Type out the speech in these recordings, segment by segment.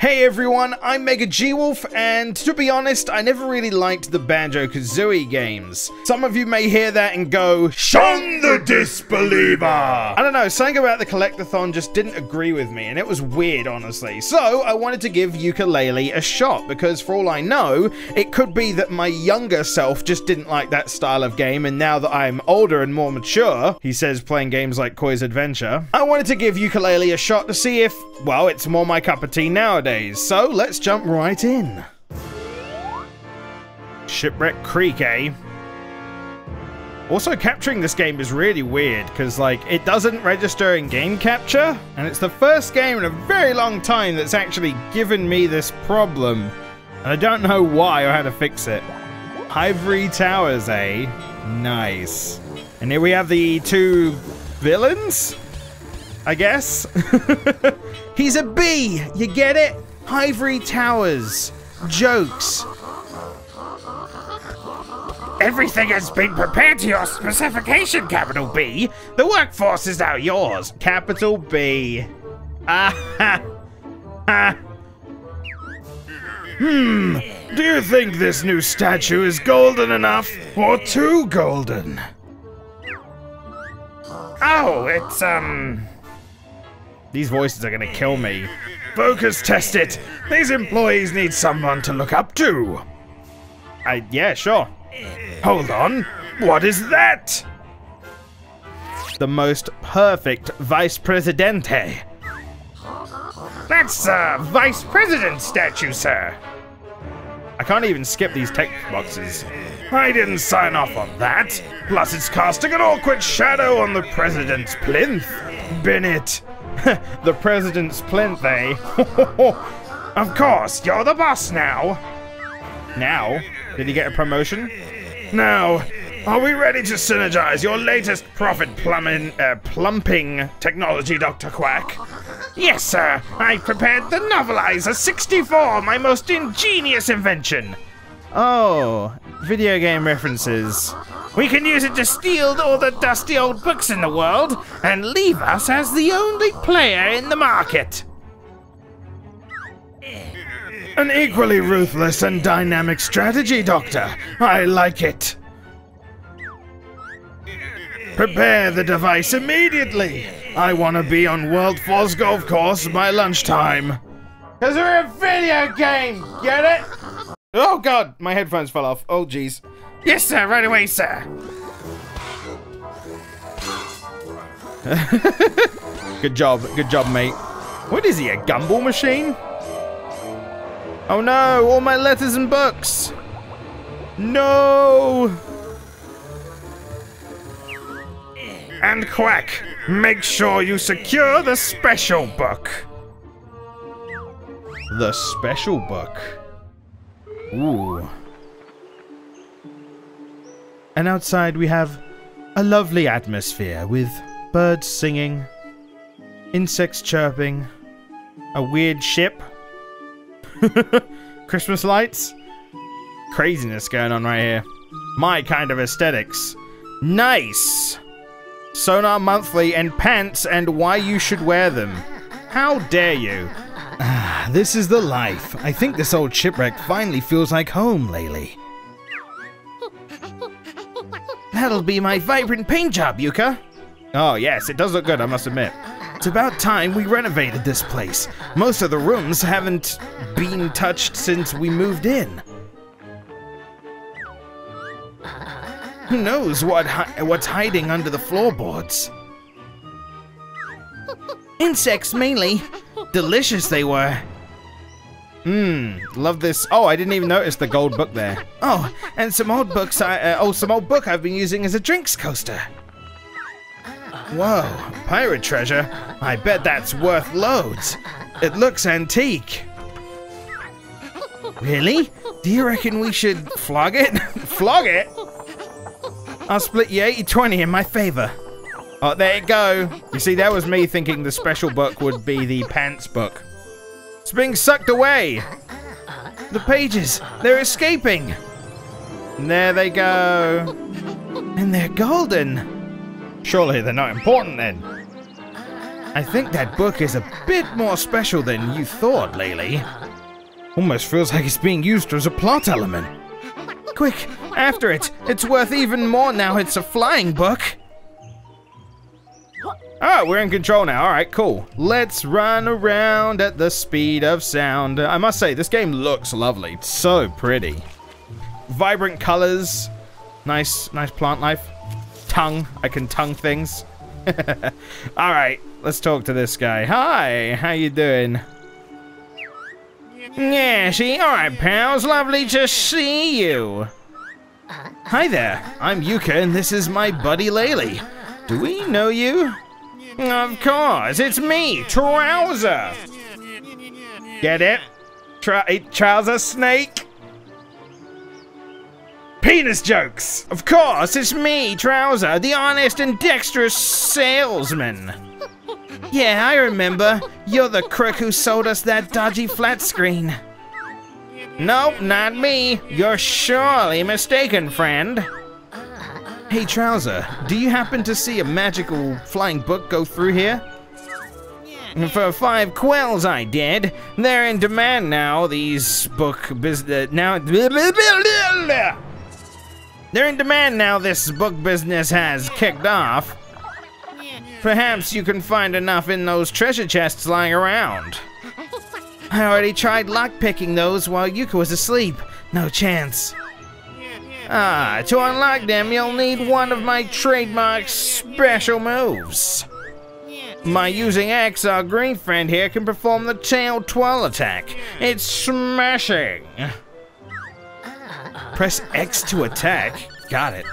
Hey everyone, I'm Mega G-Wolf, and to be honest, I never really liked the Banjo-Kazooie games. Some of you may hear that and go, Shun the disbeliever! I don't know, something about the Collectathon just didn't agree with me, and it was weird, honestly. So, I wanted to give Yooka-Laylee a shot, because for all I know, it could be that my younger self just didn't like that style of game, and now that I'm older and more mature, he says playing games like Koi's Adventure, I wanted to give Yooka-Laylee a shot to see if, well, it's more my cup of tea nowadays. So, let's jump right in. Shipwreck Creek, eh? Also, capturing this game is really weird, because, like, it doesn't register in game capture, and it's the first game in a very long time that's actually given me this problem. And I don't know why or how to fix it. Ivory Towers, eh? Nice. And here we have the two villains? I guess? He's a bee! You get it? Ivory Towers. Jokes. Everything has been prepared to your specification, Capital B. The workforce is now yours. Capital B. Ah ha. Ha. Hmm. Do you think this new statue is golden enough? Or too golden? Oh, it's, um... These voices are gonna kill me. Focus test it. These employees need someone to look up to. I, yeah, sure. Hold on. What is that? The most perfect Vice Presidente. That's a Vice President statue, sir. I can't even skip these text boxes. I didn't sign off on that. Plus, it's casting an awkward shadow on the President's plinth. Bennett. the President's plinth, eh? of course, you're the boss now. Now? Did he get a promotion? Now, are we ready to synergize your latest profit plumbing, uh, plumping technology, Dr. Quack? Yes, sir. I've prepared the Novelizer 64, my most ingenious invention. Oh, video game references. We can use it to steal all the dusty old books in the world and leave us as the only player in the market. An equally ruthless and dynamic strategy, Doctor. I like it. Prepare the device immediately. I want to be on World Force Golf Course by lunchtime. Because we're a video game, get it? Oh god, my headphones fell off. Oh jeez. Yes, sir, right away, sir. good job, good job, mate. What is he, a gumball machine? Oh no, all my letters and books. No. And Quack, make sure you secure the special book. The special book. Ooh. And outside we have a lovely atmosphere with birds singing, insects chirping, a weird ship, Christmas lights, craziness going on right here. My kind of aesthetics. Nice! Sonar Monthly and pants and why you should wear them. How dare you? This is the life. I think this old shipwreck finally feels like home, Laylee. That'll be my vibrant paint job, Yooka. Oh, yes, it does look good, I must admit. It's about time we renovated this place. Most of the rooms haven't been touched since we moved in. Who knows what hi what's hiding under the floorboards? Insects mainly. Delicious they were. Mmm, love this. Oh, I didn't even notice the gold book there. Oh, and some old books. I uh, oh, some old book I've been using as a drinks coaster. Whoa, pirate treasure. I bet that's worth loads. It looks antique. Really? Do you reckon we should flog it? flog it? I'll split you 80-20 in my favor. Oh, there you go. You see, that was me thinking the special book would be the pants book. It's being sucked away. The pages, they're escaping. And there they go. And they're golden. Surely they're not important then. I think that book is a bit more special than you thought, Laylee. Almost feels like it's being used as a plot element. Quick, after it. It's worth even more now it's a flying book. Oh, we're in control now. All right, cool. Let's run around at the speed of sound. I must say, this game looks lovely. It's so pretty. Vibrant colors. Nice, nice plant life. Tongue. I can tongue things. All right, let's talk to this guy. Hi, how you doing? Yeah, she. All right, pals. Lovely to see you. Hi there. I'm Yooka, and this is my buddy Laylee. Do we know you? Of course, it's me, Trowzer. Get it? Try trouser snake? Penis jokes! Of course, it's me, Trowzer, the honest and dexterous salesman. Yeah, I remember. You're the crook who sold us that dodgy flat screen. Nope, not me. You're surely mistaken, friend. Hey, Trowzer, do you happen to see a magical flying book go through here? For five quills, I did. They're in demand now. These book business uh, now. They're in demand now. This book business has kicked off. Perhaps you can find enough in those treasure chests lying around. I already tried lockpicking those while Yooka was asleep. No chance. Ah, to unlock them, you'll need one of my trademark special moves. My using X, our green friend here, can perform the tail twirl attack. It's smashing. Press X to attack. Got it.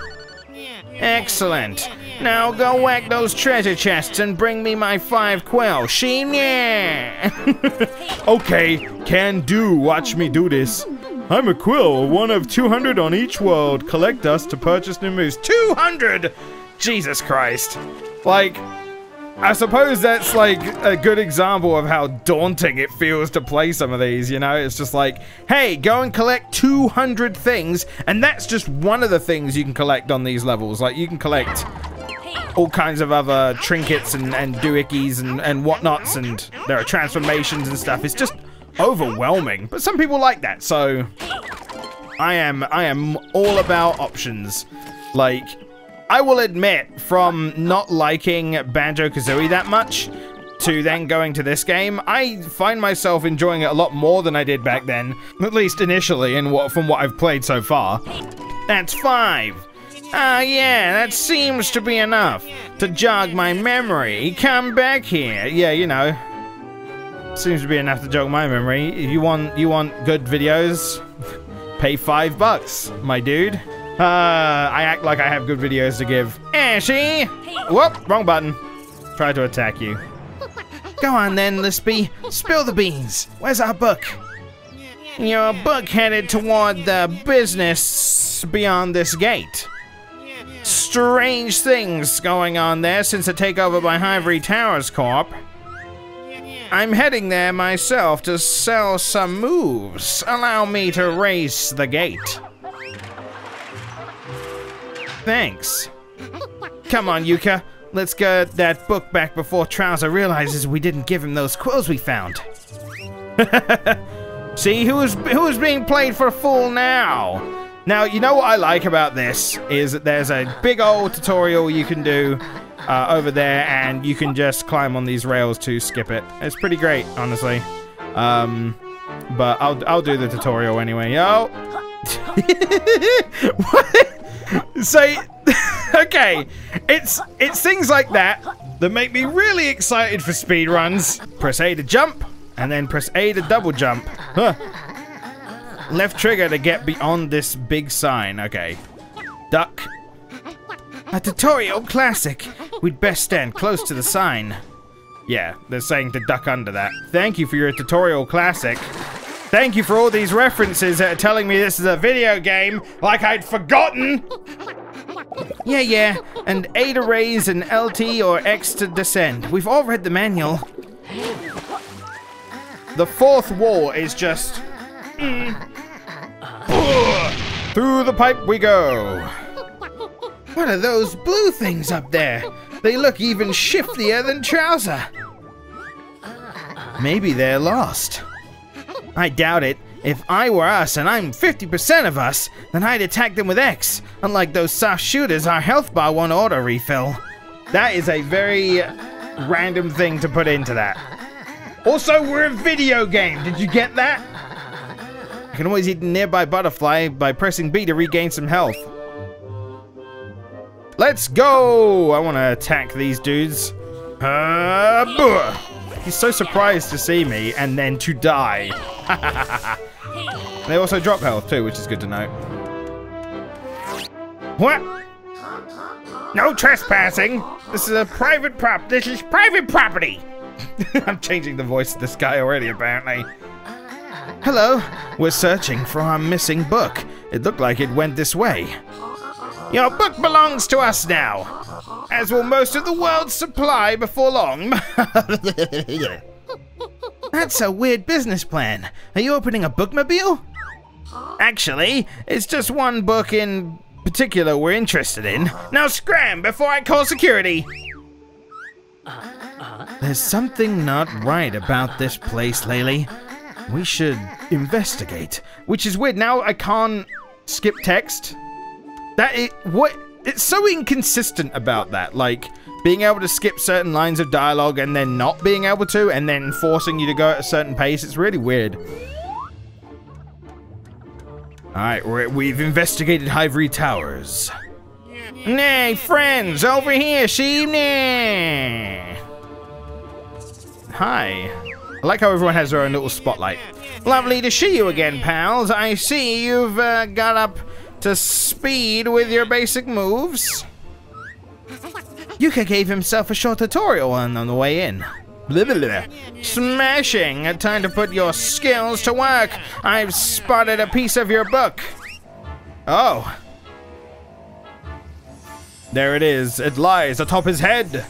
Excellent. Now go whack those treasure chests and bring me my five quill. Sheen, yeah. okay, can do. Watch me do this. I'm a quill, one of 200 on each world. Collect us to purchase new moves. 200! Jesus Christ. Like, I suppose that's like a good example of how daunting it feels to play some of these, you know? It's just like, hey, go and collect 200 things, and that's just one of the things you can collect on these levels. Like, you can collect all kinds of other trinkets and, and doohickeys and, and whatnots, and there are transformations and stuff. It's just overwhelming. But some people like that, so I am I am all about options. Like I will admit from not liking Banjo-Kazooie that much to then going to this game, I find myself enjoying it a lot more than I did back then, at least initially and what from what I've played so far. That's 5. Ah, uh, yeah, that seems to be enough. To jog my memory, come back here. Yeah, you know, Seems to be enough to jog my memory. You want you want good videos? Pay five bucks, my dude. Uh, I act like I have good videos to give. Ashy! Whoop, wrong button. Try to attack you. Go on then, Lispy. Spill the beans. Where's our book? Your book headed toward the business beyond this gate. Strange things going on there since the takeover by Hivory Towers Corp. I'm heading there myself to sell some moves. Allow me to race the gate. Thanks. Come on, Yooka. Let's get that book back before Trowzer realizes we didn't give him those quills we found. See, who's who's being played for a fool now? Now, you know what I like about this is that there's a big old tutorial you can do uh, over there, and you can just climb on these rails to skip it. It's pretty great, honestly. Um, but I'll I'll do the tutorial anyway. Yo. what? So, okay, it's it's things like that that make me really excited for speed runs. Press A to jump, and then press A to double jump. Huh. Left trigger to get beyond this big sign. Okay. Duck. A tutorial classic. We'd best stand close to the sign. Yeah, they're saying to duck under that. Thank you for your tutorial classic. Thank you for all these references that are telling me this is a video game, like I'd forgotten! Yeah, yeah, and A to raise and LT or X to descend. We've all read the manual. The fourth wall is just... Mm. Through the pipe we go. What are those blue things up there? They look even shiftier than Trowzer. Maybe they're lost. I doubt it. If I were us and I'm 50% of us, then I'd attack them with X. Unlike those soft shooters, our health bar won't auto refill. That is a very random thing to put into that. Also, we're a video game. Did you get that? I can always eat a nearby butterfly by pressing B to regain some health. Let's go! I want to attack these dudes. Uh, He's so surprised to see me and then to die. they also drop health too, which is good to know. What? No trespassing. This is a private prop. This is private property. I'm changing the voice of this guy already, apparently. Hello. We're searching for our missing book. It looked like it went this way. Your book belongs to us now, as will most of the world's supply before long. That's a weird business plan. Are you opening a bookmobile? Actually, it's just one book in particular we're interested in. Now scram before I call security. There's something not right about this place, Laylee. We should investigate. Which is weird. Now I can't skip text. That it what it's so inconsistent about that. Like being able to skip certain lines of dialogue and then not being able to, and then forcing you to go at a certain pace. It's really weird. Alright, we've investigated Hivory Towers. Nay, friends, over here, Sheepney! Hi. I like how everyone has their own little spotlight. Lovely to see you again, pals. I see you've uh, got up to speed with your basic moves. Yooka gave himself a short tutorial on, on the way in. Blah, blah, blah. Smashing! Time to put your skills to work. I've spotted a piece of your book. Oh. There it is. It lies atop his head.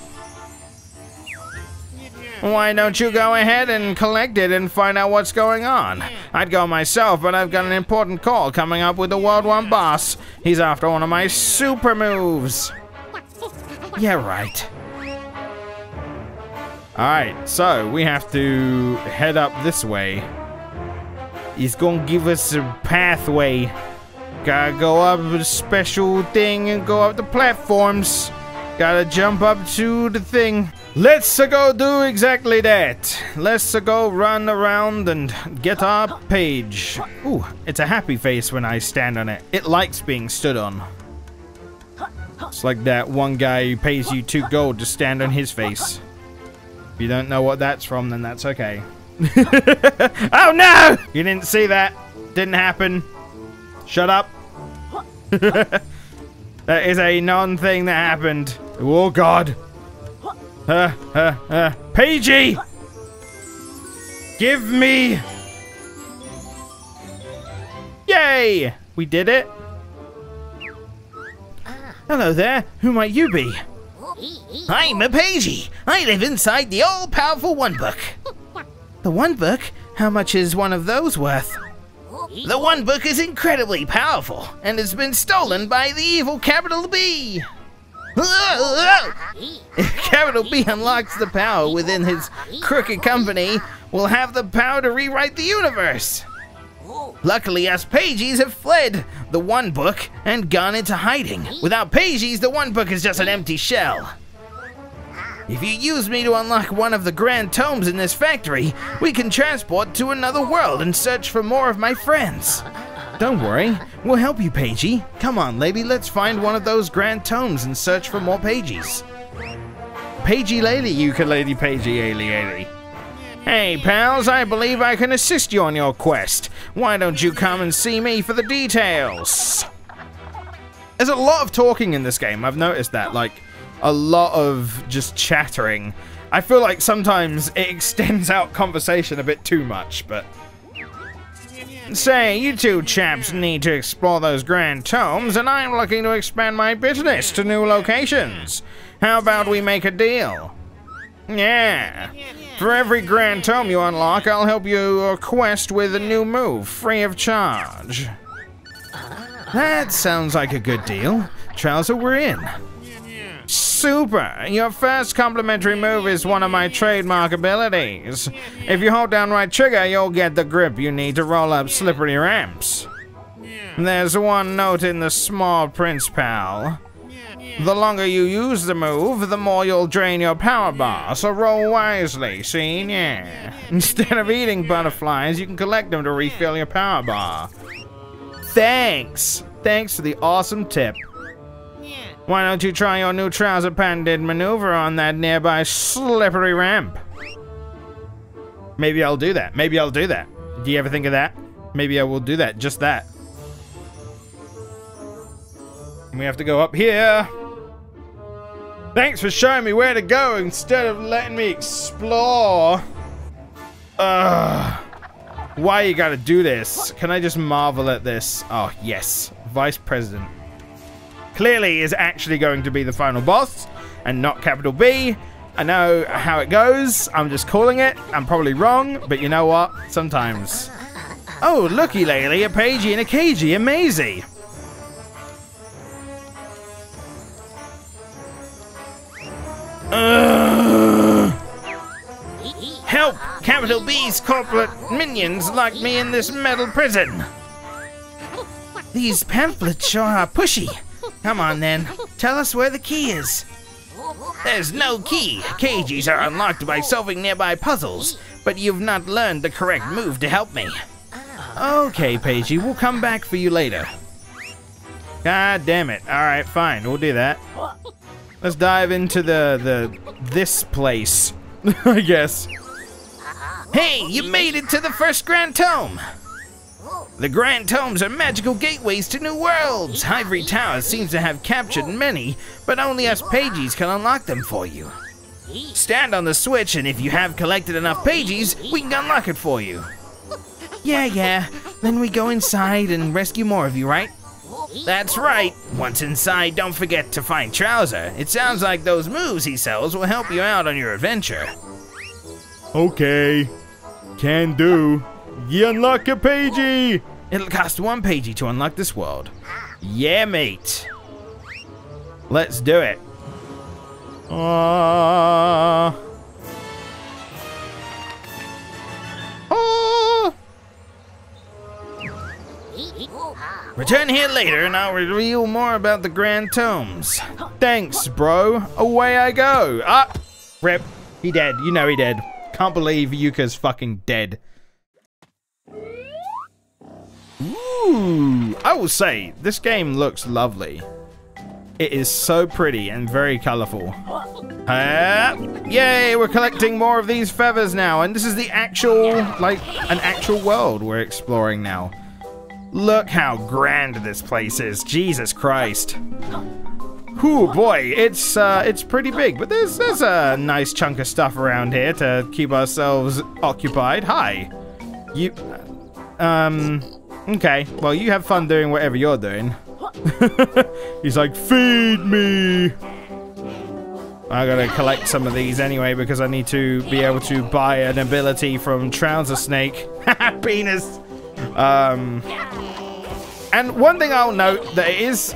Why don't you go ahead and collect it and find out what's going on? I'd go myself, but I've got an important call coming up with the World One boss. He's after one of my super moves. Yeah, right. Alright, so we have to head up this way. He's gonna give us a pathway. Gotta go up a special thing and go up the platforms. Gotta jump up to the thing. Let's go do exactly that. Let's go run around and get our page. Ooh, it's a happy face when I stand on it. It likes being stood on. It's like that one guy who pays you two gold to stand on his face. If you don't know what that's from, then that's okay. oh no! You didn't see that. Didn't happen. Shut up. that is a non-thing that happened. Oh god. Uh, uh, uh. Pagey! Give me... Yay! We did it. Hello there. Who might you be? I'm a Pagey. I live inside the all-powerful One Book. The One Book? How much is one of those worth? The One Book is incredibly powerful and has been stolen by the evil Capital B. If Capital B unlocks the power within his crooked company, we'll have the power to rewrite the universe. Luckily, us Pages have fled the One Book and gone into hiding. Without Pages, the One Book is just an empty shell. If you use me to unlock one of the grand tomes in this factory, we can transport to another world and search for more of my friends. Don't worry, we'll help you, Pagey. Come on, lady, let's find one of those grand tomes and search for more pages. Pagey lady, ukulele pagey ailey ailey. Hey, pals, I believe I can assist you on your quest. Why don't you come and see me for the details? There's a lot of talking in this game, I've noticed that. Like, a lot of just chattering. I feel like sometimes it extends out conversation a bit too much, but Say, you two chaps need to explore those grand tomes, and I'm looking to expand my business to new locations. How about we make a deal? Yeah. For every grand tome you unlock, I'll help you quest with a new move, free of charge. That sounds like a good deal. Trowzer, we're in. Super! Your first complimentary move is one of my trademark abilities. If you hold down right trigger, you'll get the grip you need to roll up slippery ramps. There's one note in the small prince, pal. The longer you use the move, the more you'll drain your power bar, so roll wisely? Yeah. Instead of eating butterflies, you can collect them to refill your power bar. Thanks! Thanks for the awesome tip. Why don't you try your new trouser patented maneuver on that nearby slippery ramp? Maybe I'll do that. Maybe I'll do that. Do you ever think of that? Maybe I will do that. Just that. We have to go up here. Thanks for showing me where to go instead of letting me explore. Ugh. Why you gotta do this? Can I just marvel at this? Oh, yes. Vice President. Clearly is actually going to be the final boss and not capital B. I know how it goes. I'm just calling it. I'm probably wrong, but you know what? Sometimes. Oh, looky lately, a Pagey and a Cagey, amazing. Uh, help! Capital B's corporate minions lock me in this metal prison. These pamphlets sure are pushy. Come on then, tell us where the key is. There's no key. Cages are unlocked by solving nearby puzzles, but you've not learned the correct move to help me. Okay, Pagey, we'll come back for you later. God damn it. Alright, fine, we'll do that. Let's dive into the, the, this place, I guess. Hey, you made it to the first Grand Tome! The Grand Tomes are magical gateways to new worlds. Ivory Tower seems to have captured many, but only us pages can unlock them for you. Stand on the switch, and if you have collected enough pages, we can unlock it for you. Yeah, yeah. Then we go inside and rescue more of you, right? That's right. Once inside, don't forget to find Trowzer. It sounds like those moves he sells will help you out on your adventure. Okay. Can do. You unlock a pagey! It'll cost one pagey to unlock this world. Yeah, mate. Let's do it. Uh... Oh! Return here later and I'll reveal more about the Grand Tomes. Thanks, bro. Away I go. Ah! Rip. He dead. You know he dead. Can't believe Yooka's fucking dead. Ooh, I will say, this game looks lovely. It is so pretty and very colorful. Uh, yay, we're collecting more of these feathers now, and this is the actual, like, an actual world we're exploring now. Look how grand this place is, Jesus Christ. Ooh, boy, it's uh, it's pretty big, but there's there's a nice chunk of stuff around here to keep ourselves occupied. Hi, you, um, Okay, well, you have fun doing whatever you're doing. He's like, feed me! I gotta collect some of these anyway because I need to be able to buy an ability from Trouser Snake. Penis! Um, and one thing I'll note that it is,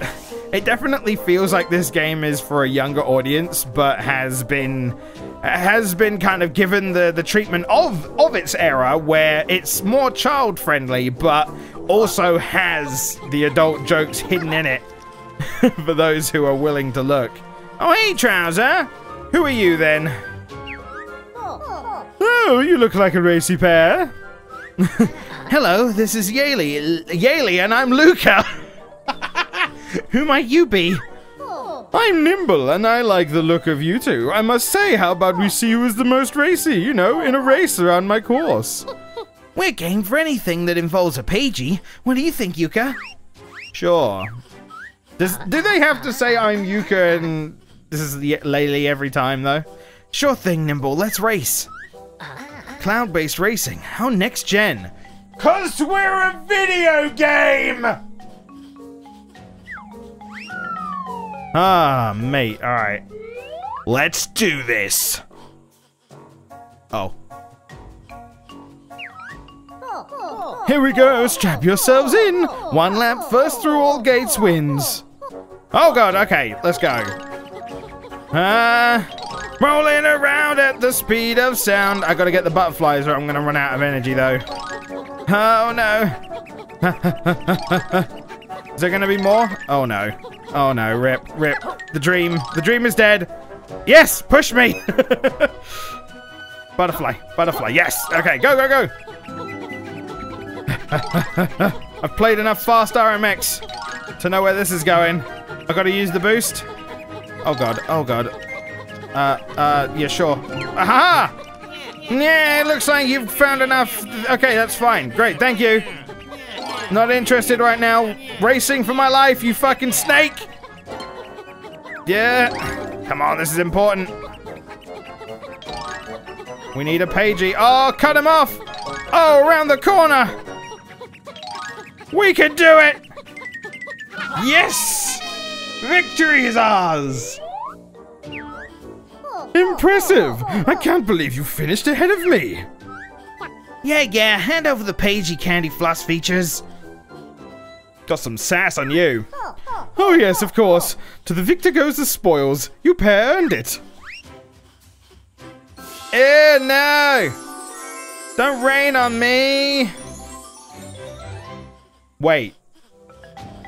it definitely feels like this game is for a younger audience, but has been has been kind of given the, the treatment of, of its era where it's more child friendly, but also has the adult jokes hidden in it for those who are willing to look. Oh, hey, Trowzer! Who are you then? Oh, you look like a racy pair. Hello, this is Yaley. Yaley, and I'm Luca. who might you be? I'm nimble, and I like the look of you two. I must say, how about we see who is the most racy, you know, in a race around my course. We're game for anything that involves a pagey. What do you think, Yooka? Sure. Does, do they have to say I'm Yooka and this is the Laylee every time, though? Sure thing, Nimble. Let's race. Cloud-based racing. How next gen? Cause we're a video game! Ah, mate. Alright. Let's do this. Oh. Here we go, strap yourselves in. One lap first through all gates wins. Oh god, okay, let's go. Ah, rolling around at the speed of sound. I gotta get the butterflies or I'm gonna run out of energy though. Oh no. is there gonna be more? Oh no. Oh no, rip, rip. The dream. The dream is dead. Yes, push me. butterfly, butterfly, yes. Okay, go, go, go. I've played enough fast RMX to know where this is going. I gotta use the boost. Oh god, oh god. Uh, uh, yeah, sure. Aha! Yeah, it looks like you've found enough. Okay, that's fine. Great, thank you. Not interested right now. Racing for my life, you fucking snake! Yeah. Come on, this is important. We need a pagey. Oh, cut him off! Oh, around the corner! We can do it! Yes! Victory is ours! Impressive! I can't believe you finished ahead of me! Yeah, yeah, hand over the pagey candy floss features. Got some sass on you. Oh yes, of course. To the victor goes the spoils. You pair earned it. Eh, no! Don't rain on me! Wait.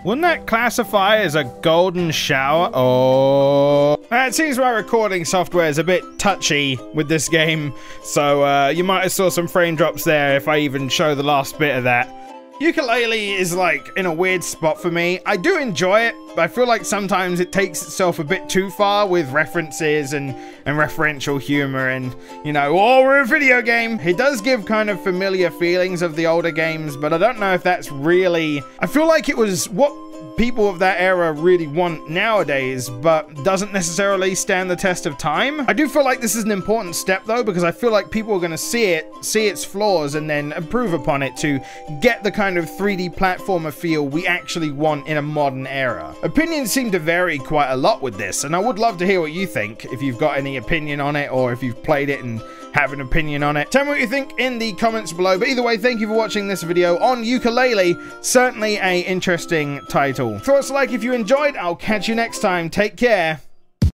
Wouldn't that classify as a golden shower? Oh. It seems my recording software is a bit touchy with this game, so uh, you might have saw some frame drops there if I even show the last bit of that. Yooka-Laylee is like in a weird spot for me. I do enjoy it, but I feel like sometimes it takes itself a bit too far with references and, and referential humor and, you know, oh, we're a video game. It does give kind of familiar feelings of the older games, but I don't know if that's really... I feel like it was what people of that era really want nowadays, but doesn't necessarily stand the test of time. I do feel like this is an important step though, because I feel like people are going to see it, see its flaws, and then improve upon it to get the kind of 3D platformer feel we actually want in a modern era. Opinions seem to vary quite a lot with this, and I would love to hear what you think, if you've got any opinion on it, or if you've played it and have an opinion on it. Tell me what you think in the comments below. But either way, thank you for watching this video on Yooka-Laylee. Certainly a interesting title. Throw us a like if you enjoyed. I'll catch you next time. Take care.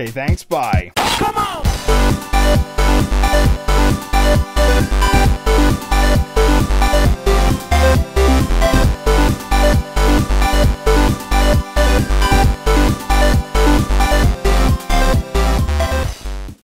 Okay, thanks. Bye. Come on!